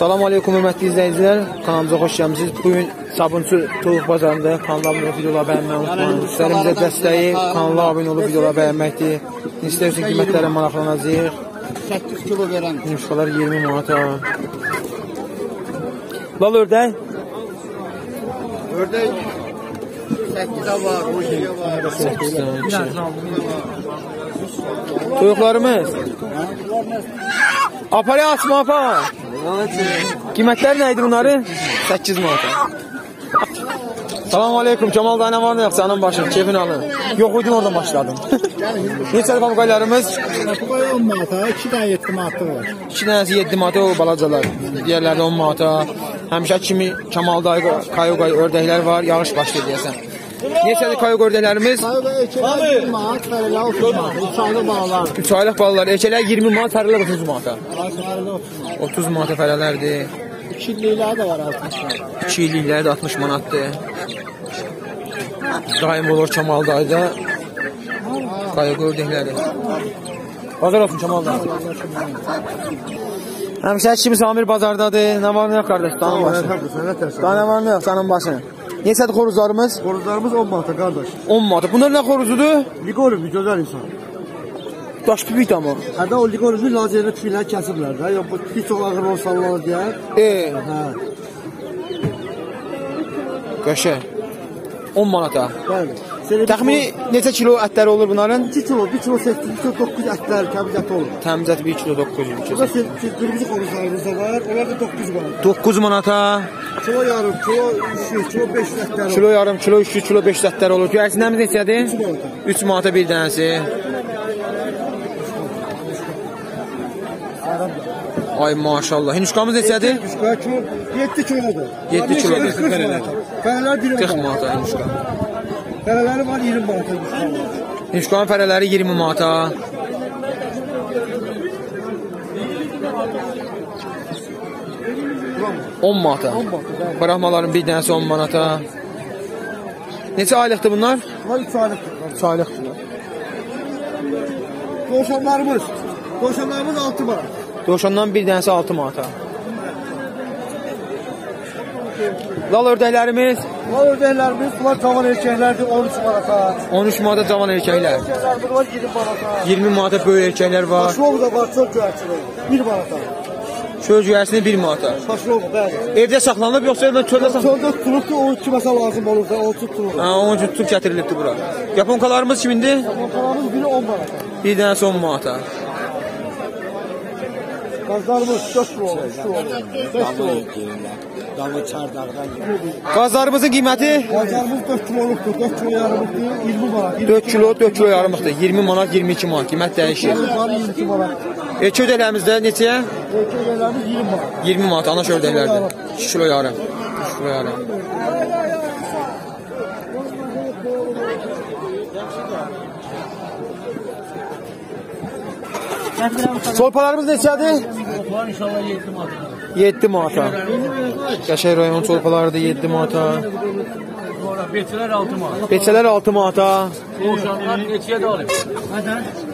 Salam aleykum hörmətli izləyicilər. Kanalımıza xoş gəlmisiniz. Bu gün Sabunçu Toyuq bazarında olub videoları bəyənməyi unutmayın. Sizlərimizə dəstəyi kanala abunə olub videoları bəyənməkdir. İstəyirsin qiymətlərə maraqlanacağıq. 8 kilo verən. Yumuşqalar 20 manata. Lal ördək Ördək 8 var, 12 var. 8 dənə. Toyuqlarımız Apara açma apa. Qiymətləri nə idi bunların? 8 manata. Salam aleykum Kemal dayı nə var nə yox canım başım keyfin alın. Yox idin oradan başladım. Neçədir pamqaylarımız? Qoy 10 manata, 2 dənə 7 manatı var. 2 dənəsi 7 manata o balacalar. Digərləri də 10 manata. Həmişə kimi Kemal dayı kayuqay ördəklər var. Yağış başlayır deyəsən. Neçədir? Qayıqa ekələr 20 manat, fərələ 30 manat. 3 aylı balalar. 3 aylıq balalar. Erkəklər 20 manat, fərələr 30 manata. Fərələ 30 manat. 30 manata fərələrdir. 2 illiklər də var 60 manat. 2 illikləri də 60 manatdır. Daim olur. Qayıq ördəkləri. Bazar olsun Kemal dayı. Həmişə kimi Samir bazardadır. Nə var nə yox qardaş? Canın başı. Sənə təsəvvür. Daha nə var nə yox canın başı. Neçədir xoruzlarımız? Qoruzlarımız 10 manata qardaş. 10 manat. Bunlar nə xoruzudur? Liqorov gözəl insan. Daş pipik amma. Hədə o liqorovun lazerlə tüyləri kəsiblər də. Yox bu bir çox ağır olsalar deyə. E, Hə. qəşəng. 10 manata. Bəli. Təxmini neçə kilo ətləri olur bunların? 2 kilo, 1 kilo 8, 1 kilo 9 ətlər, kəbiz ət olur. Təmiz ət 1 kilo 900 Burada kilo. siz qırmızı xoruzlarımız da var. Onlar da 9 manat. 9 manata. Kilo yarım, kilo 300, kilo 500 ətlər olur. Kilo yarım, kilo 300, kilo 500 ətlər olur. Göyərsinəmiz neçədir? 3 manata. 3 manata bir dənəsi. Ay maşallah. Hinduşkamız neçədir? Üçqaya kilo 7 kilodur. 7 kilo. Fərələr 1 40 manat. manata hinduşka. Fərələri var 20 manata. Hinduşkanın fərələri 20 manata. On manata. 10 manata. Brahmaların bir dənəsi 10 manata. Neçə aylıqdır bunlar? Bunlar 3 aylıqdır. 3 aylıqdır. Dovşanlarımız. Dovşanlarımız 6 manat. Dovşandan bir dənəsi 6 manata. Lal ördəklərimiz Bunlar ördəklərimiz, bunlar cavan erkəklərdir 13 manata. 13 manata cavan erkəklər. Erkəklərimiz var 20 manata. 20 manata böyük erkəklər var. Şov da var, çox göyərçili. 1 manata. Çöl cüyəsini 1 manata. Şaşlov, bəli. Evdə saxlanılıb yoxsa evdə çöldə saxlanılıb? Çöldə tutulubdur, o kiməsə lazım olur da, o tutulur. Ha, onun üçün tutub gətirilibdi bura. Yaponkalarımız kimindir? Montalarımız biri 10 manata. Bir dənəsi 10 manata. Qazlarımız 4 kilo olur, 3 kilo olur. 5 kilo olur. Davı çardaqdan Qazlarımızın qiyməti Qazlarımız 4 kilolukdur, 4 kilo yarımlıqdır, 20 manat. 4 kilo, 4 kilo yarımlıqdır. 20 manat, 22 manat qiymət dəyişir. Var 22 manat. E, ködəklərimizdə neçəyə? Erkəklərimiz 20 manat. 20 manat ana kördəklərdir. 2 kilo yarım. 3 kilo yarım. Çolpalarımız neçədir? Var inşallah 7 manat. 7 manata. Qəşəng rayon çolpaları da 7 manata. Betilər 6 manat. Beçələr 6 manata. Doğuşanlar neçəyə də alır? Nədən?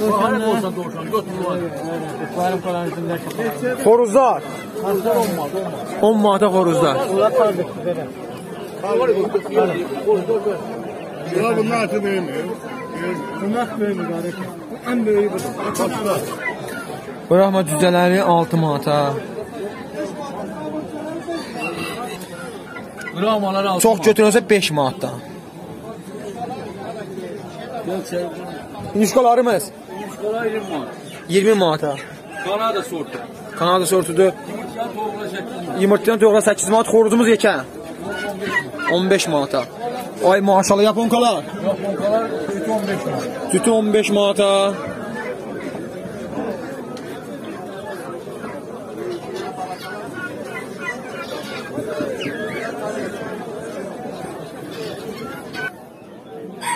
Doğuşan ne olsa doğuşan. Götür var. Varım kalan isimler çıkıyor. Xoruzlar Hastalar 10 manat. 10 manata xoruzlar. Bunlar kaldık. Böyle. Ya bunlar atı büyümüyor. Bunlar böyle mübarek. En büyüğü budur. Brahma cüzələri 6 manata. Brahmalar 6 Çox götürülsə 5 manatdan. Gökçe. İnişqalarımız Kolay 20 manat. 20 manata. Kanada sortu. Kanada sortudur. Yumurtadan toğra 8 manat, xoruzumuz yekə. 15 manata. Ay maşallah yaponkalar. Yaponkalar 15 manat. Sütü 15 manata.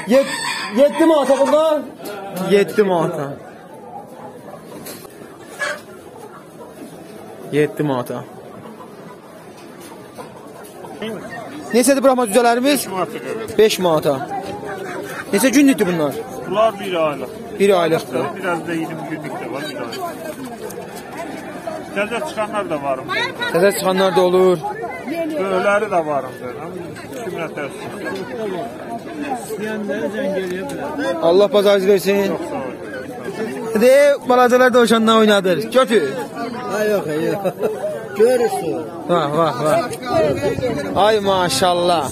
Yet, 7 manata bunlar? 7 manata. 7 manata. Neçədir Brahma cüzələrimiz? 5 manata. Neçə günlükdür bunlar? Bunlar bir aylık. Bir aylıqdır. Biraz da 20 günlük de var bir aylık. Təzə çıxanlar da var. Təzə çıxanlar da olur. Böyükləri də var. Kimlə təəssüf. İstəyənlərə zəng eləyə bilər. Allah bazarız versin. De, balacalar dovşandan oynadır. Götür. Ha, yox, yox. Görürsün. Vah, vah, vah. Ay maşallah.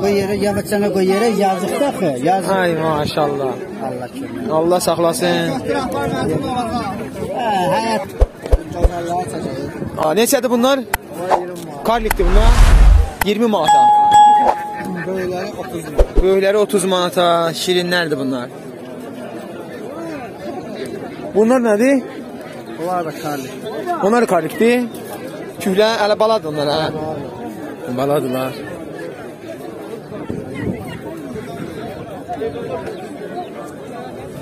Bu yerə yavaşcana qoy yerə yazıqdır axı, yazıq. Ay maşallah. Allah kömək. Allah saxlasın. Həyat. Neçədir bunlar? Karlikdir bunlar. 20 manata. Böyleleri 30 lira. Böyükləri 30 manata. Şirinlərdir bunlar. Bunlar nədir? Bunlar da karlı. Onlar karlikdir. Kühlə hələ baladır onlar hə. Baladılar.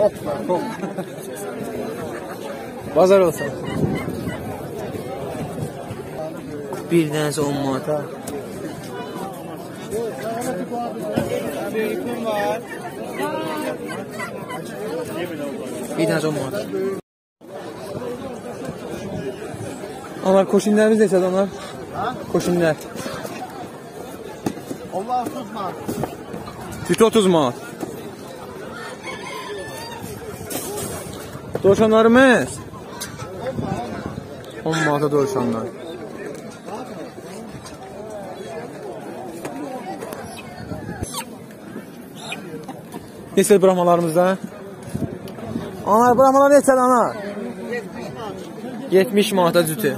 Bazar olsun. Bir dənəsi 10 manata. Bir dənəsi 10 manata. Onlar koşinlərimiz neçədir onlar? Koşinlər. Allah tutma. Süt 30 manat. Dovşanlarımız 10 manata dovşanlar. Neçə brahmalarımızda? Ana, brahmalar neçədir ana? 70 manata cütü.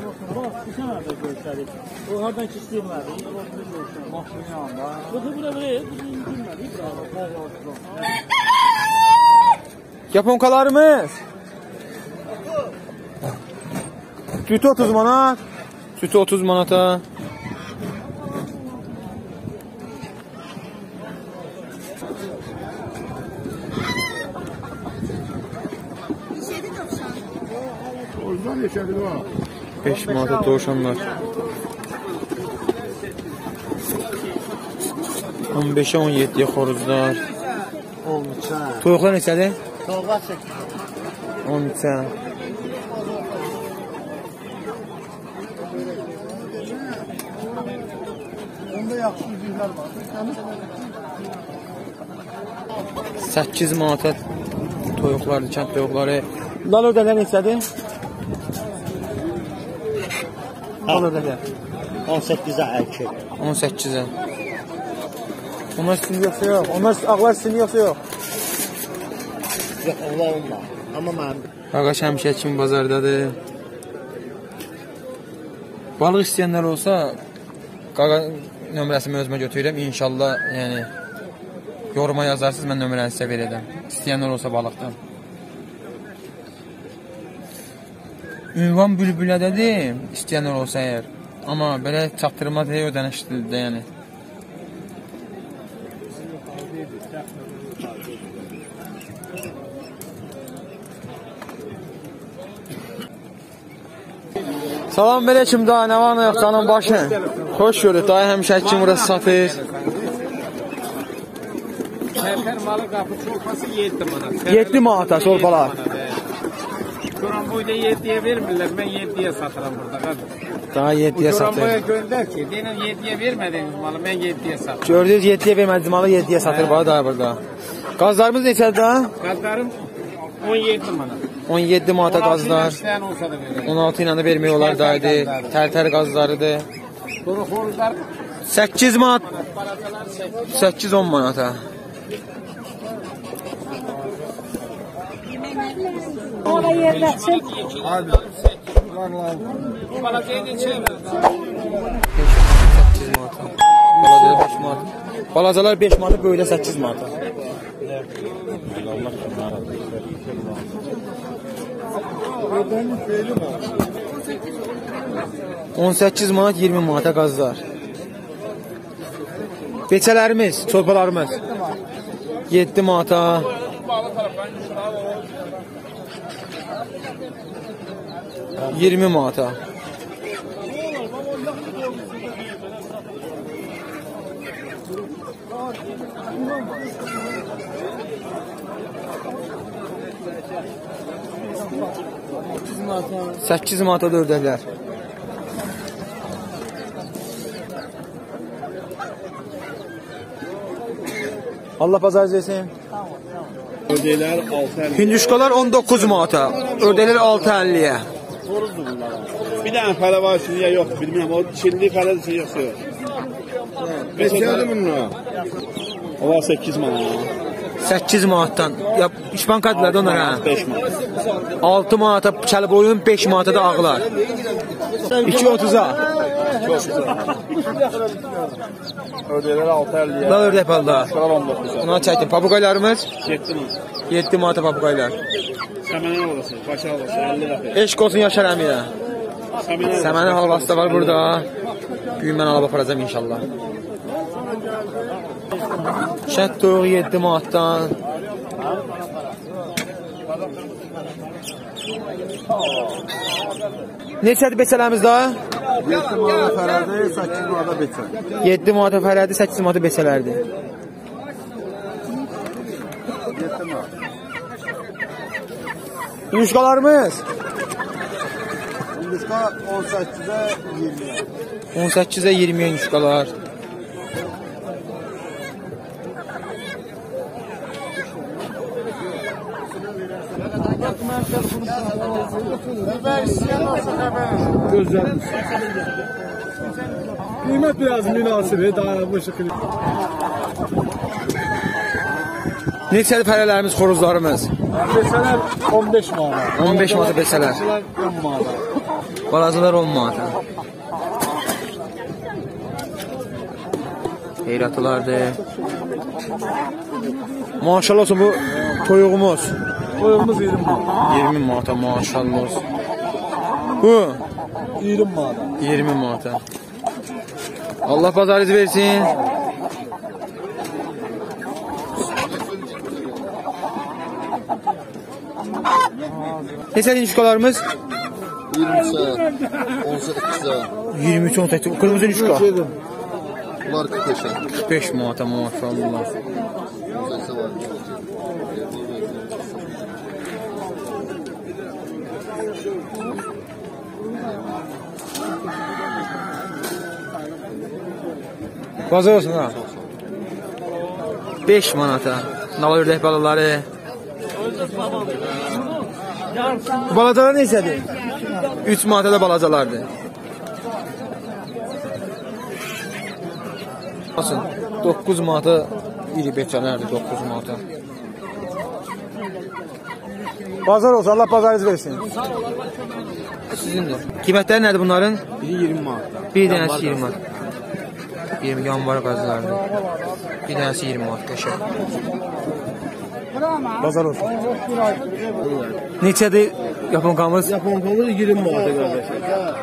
O hardan. Yaponkalarımız. Sütü 30 manat. Sütü 30 manata. 5 manata dovşanlar. 15-ə 17-yə xoruzlar. Olmuş ha. Toyuqlar neçədir? Tolga çek. 13-ə. Onda yaxşı üzümlər var. 8 manata toyuqlardır, kənd toyuqları. Lal ödələr neçədir? Lal ödələr. 18'e erkek. 18-ə. Onlar sizin yoxsa yox? Onlar ağlar sizin yoxsa yox? Yok Allah Allah. Ama ben Ağaç həmişə kimi bazardadır. Balıq istəyənlər olsa, qaqa nömrəsimi özümə götürürəm. İnşallah, yəni yoruma yazarsınız, mən nömrəni sizə verəcəm. İstəyənlər olsa balıqdan. Ünvan bülbülədədir, istəyənlər olsa əgər. Amma belə çatdırma deyə ödənişlidir, yəni. Salam aleyküm da, nə var nə yox canım başın? Xoş gördük, dayı həmişə kimi burası satır. Şəhər malı qapı çolpası 7 manat. 7 manata sorpalar. Boyda 7'ye vermirlər. Mən 7'ye satıram burada qardaş. Daha 7-yə Turan satır. boya göndər ki, deyən 7'ye vermədiniz malı, mən 7'ye satıram. Gördünüz 7-yə vermədi malı 7-yə satır bana dayı burada. Qazlarımız neçədir da? Qazlarım 17 manat. 17 manata qazlar. İşləyən olsa da verərəm. 16 ilə də vermək olar dayıdı. Tərtər qazlarıdır. Sonra xoruzlar 8 manat. 8-10 manata. Ona balacaya neçə? 8 manata. Balacalar 5 manat. Balacalar 5 manat, böylə 8 manata. On səkkiz manat 20 manata qazlar. Beçələrimiz, çorbalarımız 7 manata. Yirmi manata. Səkkiz manata da ördəklər. Allah bazar versin. Ödeylər 6 Hinduşkalar 19 manata, ördəklər 6.50-yə. Bir dənə fələ var şimdi yox, bilmirəm. O çilli fələdir yoxsa yox. Neçədir bunlar? Olar 8 manat. 8 manatdan. Ya İşban kadrlar da onlar ha. 5 manat. 6 manata çalıb oyun, 5 manata da ağlar. 2.30-a. Ödeylər 6.50-yə. Da ördək balda. Şurar 19-a. Ona çəkdim. Papuqaylarımız 7 manat. 7 manata papuqaylar. Səmənə olasın, başa olasın, 50 dəfə. Eşq olsun Yaşar əmiyə. Səmənə halvası da var burada. Bugün mən alıb aparacağım inşallah. Şəhət toyuğu 7 manatdan. Neçədir beçələrimiz daha? 7 manat fərədi, 8 manata beçər. 7 manata fərədi, 8 manata beçələrdir. Yuşqalarımız Hinduşka 18-ə 20-yə. 18-ə 20-yə yuşqalar. Qiymət biraz münasibə, daha bu şəkildə. Neçədir fərələrimiz, xoruzlarımız? Desələr 15 manat. 15 manata beçələr. Desələr 10 manat. Balacalar 10 manata. Heyratılardır. Maşallah olsun bu toyuğumuz. Qoyuğumuz 20 manat. 20 manata maşallah olsun. Bu 20 manat. 20 manata. Allah bazarınızı versin. Neçədir yuşkalarımız? 20'se, 18'e, 23 18 kırmızı yuşka. bunlar 45'e, 45 manata maşallah. 18'e var. Bazar olsun ha. 5 manata. Nal ördək balaları. Balacalar neçədir? 3 manata da balacalardır. Olsun. 9 manata iri beçələrdir 9 manata. Bazar olsun, Allah bazarınızı versin. Sizindir. Qiymətləri nədir bunların? Biri 20 manat. Bir dənəsi 20 manat. 20 yanvar qazlardır. Bir dənəsi 20 manat qəşəng. Bazar olsun. Neçədir yaponkamız? Japonkalı 20 manata qardaşlar.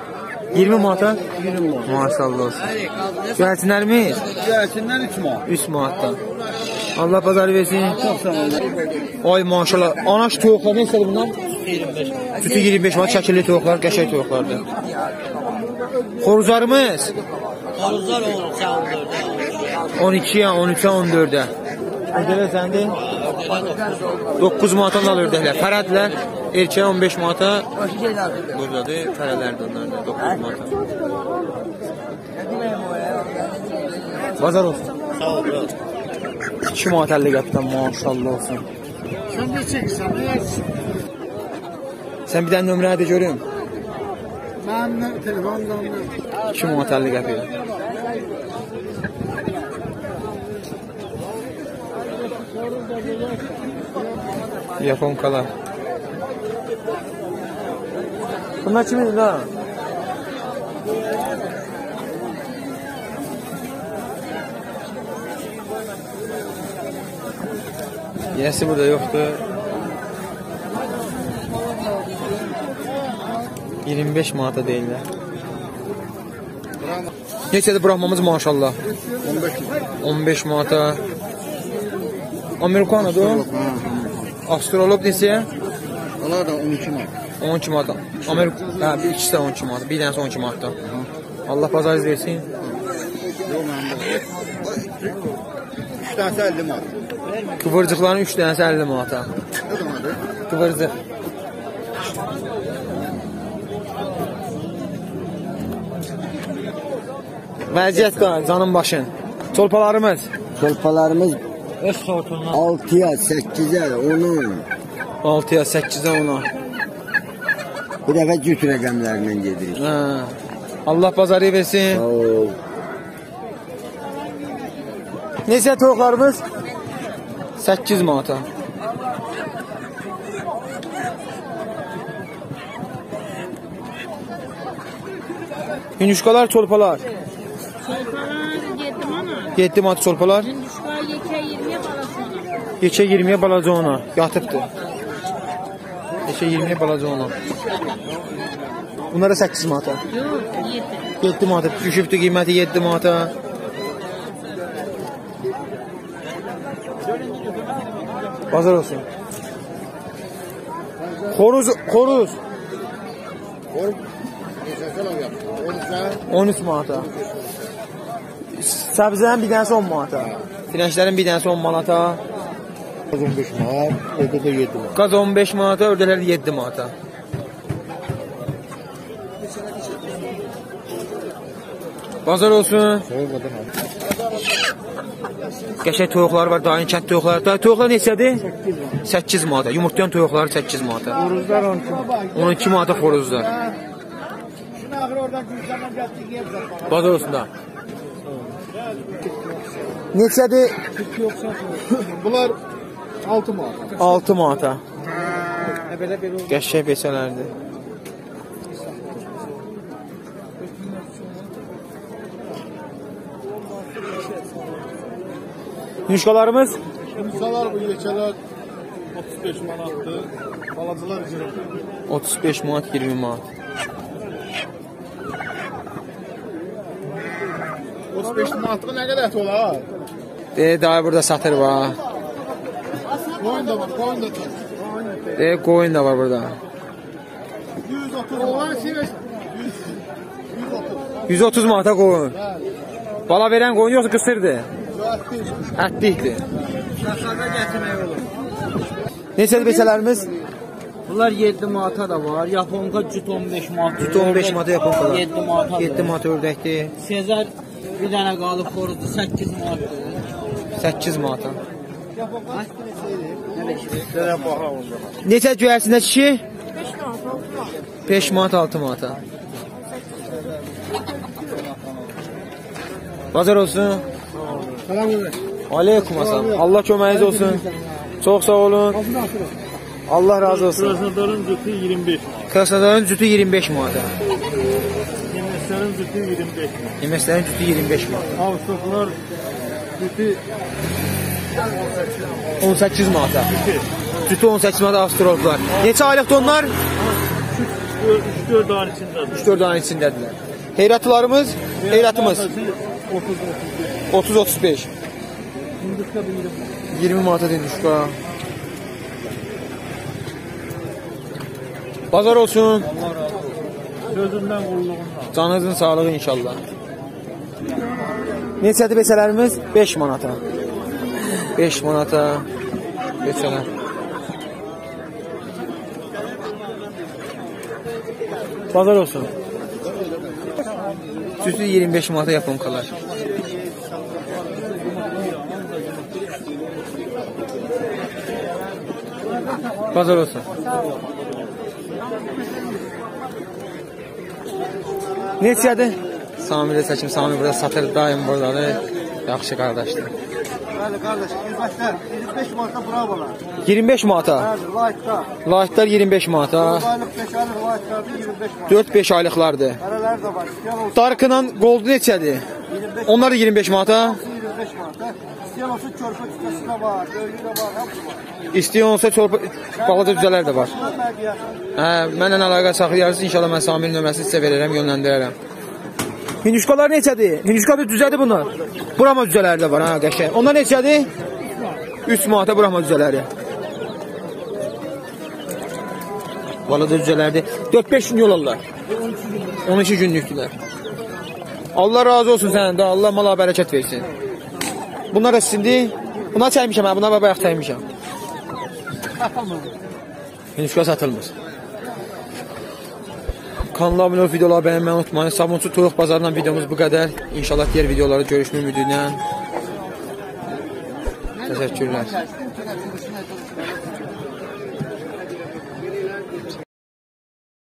20 manata? 20 manat. Maşallah olsun. Göyərçinlərimiz Gəlsinlər 3 manat. 3 manatdan. Allah bazarı versin. Çox sağ olun. Ay maşallah. Anaş toyuqlar neçədir bunlar? 25. Sütü 25 manat, şəkilli toyuqlar, qəşəng toyuqlardır. Xoruzlarımız? Xoruzlar olur, çağırır. 12-yə, 13-ə, 14-ə. Ödələ səndə 9 manatdan alır ördəklər. Fərədlər erkəyə 15 manata. Buradadır, fərələr də onlarda 9 manata. Bazar olsun. Sağ ol. 2 manat 50 qəpdən maşallah olsun. Sən bir çəksən, Sən bir dənə nömrə də görüm. mənim telefonumdan 2 manat 50 qəpiyə. Yaponkalar. Bunlar kimindir la? Yəsi burada yoxdur. 25 manata deyirlər. Neçədir buraxmamız maşallah? 15 manata. Amerikanodur. Astrolog neçəyə? Onlar da 12 manat. 12 manata. Amerik hə, bir ikisi də 12 manata. Bir dənəsi 12 manata. Allah bazarınız versin. Yox, mənim də. 3 tanesi 50 manat. Kıvırcıqların 3 dənəsi 50 manata. Kıvırcıq. Vəziyyət qal, canın başın. Çolpalarımız Çolpalarımız Öz sortundan. 6'ya, 8'e, 10'a. 6-ya, 8-ə, 10-a. Bu dəfə cüt rəqəmlərlə gedirik. Hə. Allah bazarı versin. Sağ ol. Neçə toyuqlarımız? 8 manata. Hünüşkalar, çolpalar. Çolpalar 7 manat. 7 manat çolpalar. Yekə 20-yə balaca ona. Yatıbdır. Yekə 20-yə balaca ona. Bunlara 8 manata. Yox, 7. 7 manata. Düşübdür qiyməti 7 manata. Bazar olsun. Xoruz, xoruz. 13'e 13 manata. Səbzənin bir dənəsi 10 manata. Filənçlərin bir dənəsi 10 manata. 15 manat, orada da 7 manat. Qaz 15 manata, ördələr 7 manata. Bazar olsun. Soğuk adam al. Qəşəng toyuqlar var, dayın kənd toyuqları. Day toyuqlar neçədir? 8 manata. Yumurtlayan toyuqlar 8 manata. Horuzlar 12. 12 manata xoruzlar. Bazar olsun da. Neçədir? Bunlar 6 manat. 6 manata. Qəşəng beçələrdir. Yuşqalarımız Kimsalar bu yeçələr 35 manatdır. Balacılar 20. 35 manat, 20 manat. 35 manatlığı nə qədər ət olar? E, dayı burada satır var. Koyun da var, koyun da var. E, qoyun da var burada. 130 Oğlan seversin. 130 manata qoyun. Bala verən qoyun yoxsa qısırdır? 160. Ətlikdir. Şahsada gətirmək olur. Neçədir beçələrimiz? Bunlar 7 manata da var. Yaponka cüt 15 manat. Cüt 15 manata yaponkalar. 7 manata. 7 manat ördəkdir. Sezar bir dənə qalıb xoruzdu 8 manatdır. 8 manata. Sənə baxaq onda. Neçə göyərsində kişi? 5 manat 6 manata. Bazar olsun. Salam. Aleykum assalam. Allah köməyiniz olsun. Çox sağ olun. Allah razı olsun. Krasnodarın cütü 25 manat. Krasnodarın cütü 25 manata. Yemeklerin cütü 25 manat. Yeməklərin cütü 25 manata. Avsoklar cütü 18 manata. Cütü 18 manata avstraloklar. Neçə aylıqdır onlar? 3-4 dağın içindedir. 3-4 ayın içindədirlər. Heyratlarımız, heyratımız 30-35. 30-35. 20 manata dinduşqa. Bazar olsun. Sözünden kulluğundan. Canınızın sağlığı inşallah. Neçədir beçələrimiz? 5 manata. 5 manata beçələr. Bazar olsun. Cütü 25 manata yaponkalar. Bazar olsun. Neçədir? Sami də çəkim, Sami burada satır, daim buradadır. Yaxşı qardaşdır. Bəli, qardaş, qiymətlər 25 manata bravolar. 25 manata. Bəli, lightda. Lightlar 25 manata. Aylıq 5 aylıq lightlarda 25 manat. 4-5 aylıqlardır. Qaralar da var. Darkıla Gold neçədir? 25 Onlar da 25 manata. 25 manata. İstəyən olsun körpə kütləsi də var, böyüyü də var, hamısı var. İstəyən olsa çorba balaca düzələr də var. Hə, mənlə əlaqə saxlayarsınız. İnşallah mən Samirin nömrəsini sizə verərəm, yönləndirərəm. Hinduşkalar neçədir? Hinduşka da düzədir bunlar. Burama düzələri də var ha, qəşəng. Onlar neçədir? 3 manata burama düzələri. Balada düzələrdir. 4-5 gün yol alırlar. 12 günlükdülər. Allah razı olsun səndən də. Allah mala bərəkət versin. Bunlar da sizindir. Bunlar çəkmişəm mən, bunlar bayaq çəkmişəm. Henüzkə satılmır. Kanala abunə olub videoları bəyənməyi unutmayın. Sabunçu toyuq bazarından videomuz bu qədər. İnşallah diğer videolarda görüşmək ümidi ilə. Təşəkkürlər.